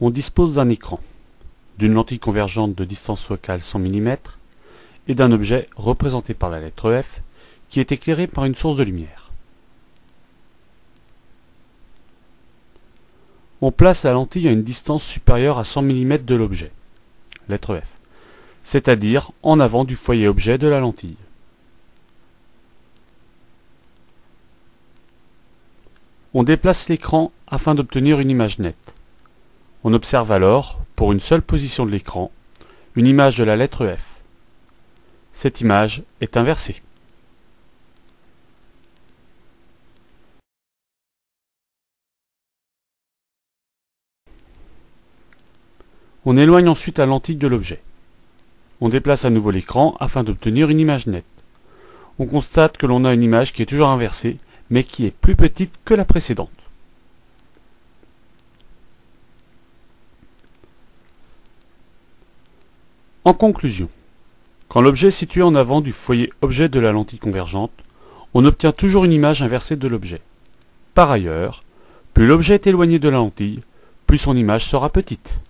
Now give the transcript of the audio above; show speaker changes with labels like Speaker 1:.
Speaker 1: On dispose d'un écran, d'une lentille convergente de distance focale 100 mm et d'un objet représenté par la lettre F qui est éclairé par une source de lumière. On place la lentille à une distance supérieure à 100 mm de l'objet, lettre F, c'est-à-dire en avant du foyer objet de la lentille. On déplace l'écran afin d'obtenir une image nette. On observe alors, pour une seule position de l'écran, une image de la lettre F. Cette image est inversée. On éloigne ensuite la lentille de l'objet. On déplace à nouveau l'écran afin d'obtenir une image nette. On constate que l'on a une image qui est toujours inversée, mais qui est plus petite que la précédente. En conclusion, quand l'objet est situé en avant du foyer objet de la lentille convergente, on obtient toujours une image inversée de l'objet. Par ailleurs, plus l'objet est éloigné de la lentille, plus son image sera petite.